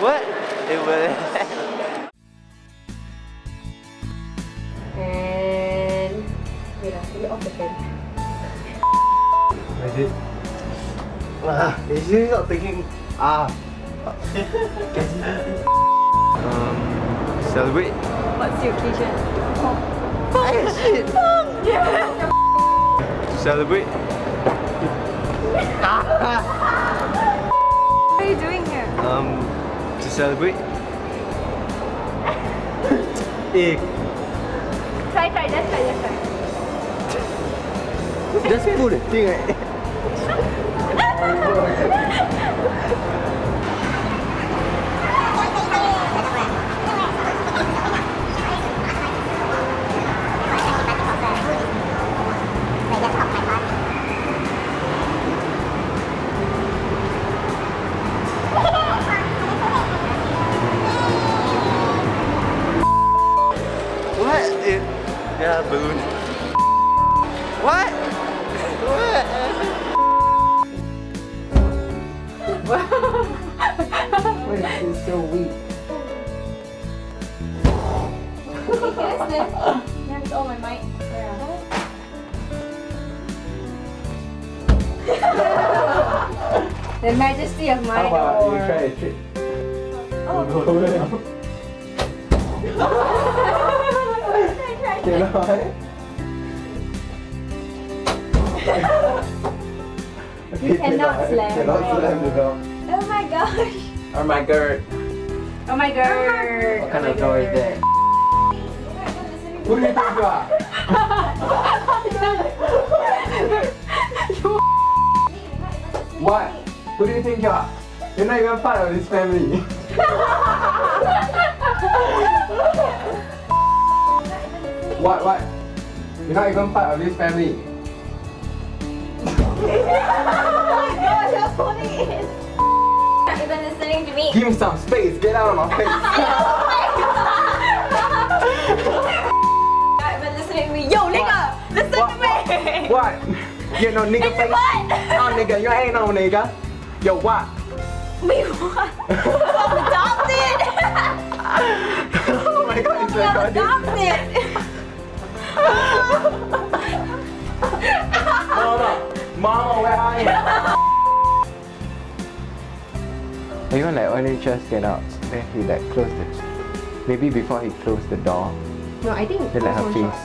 What? It was. And wait, ah, let me off the fan. I did. Ah, is she not thinking? Ah. um, celebrate. What's the occasion? Ah, shit. Celebrate. What are you doing here? Um, to celebrate. eh, Try, try, just try, just try. just pull the thing right. yeah, balloon. What? What? Why is it so weak? Yes, then. Yeah, it's all my mic. Yeah. the majesty of How mind about or... you try a trick? Oh, Go there. Cannot. You cannot slam Cannot slam the door. Oh my gosh. Oh my god. Oh my god. Oh oh what kind of door is that? Who do you think you are? What? Who do you think you are? You're not even part of this family. what? What? You're not even part of this family. Oh my god, you're holding it. Not even listening to me. Give me some space. Get out of my face. Oh not even listening to me. Yo, nigga, listen What? to me. What? You no nigga face? what? No nigga, you ain't no nigga. Yo, what? Me what? I'm adopted. oh my god, it's I'm adopted. Mama, mama, where are you? Even like when he just get out, then he like closed it. Maybe before he closed the door, No, I think then like her first face. shot.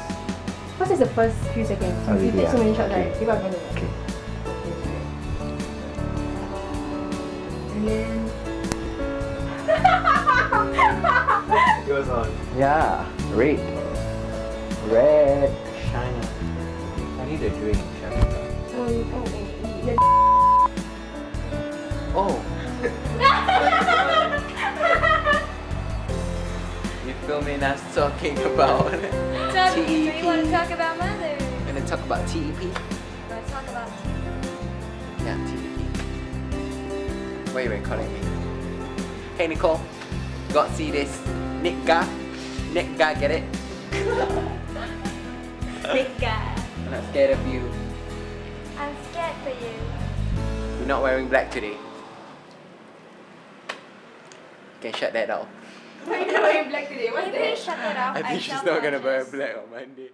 First is the first few seconds. Oh, if you really, take so many shots, Okay. right? People are gonna. Okay. And then. It goes on. Yeah, red. Red. Shiny. I need a drink, Shiny. Oh, you filming us talking about Tell me, do TEP. you want to talk about mother? Gonna talk about TEP? Let's talk about Yeah, TEP. Why are you calling me? Hey Nicole, got see this Nick guy? Nick guy, get it? guy. I'm not scared of you. I'm scared for you. You're not wearing black today. Can shut that off. Why are you wearing black today? What's Maybe shut it off. I think she's not gonna wear black on Monday.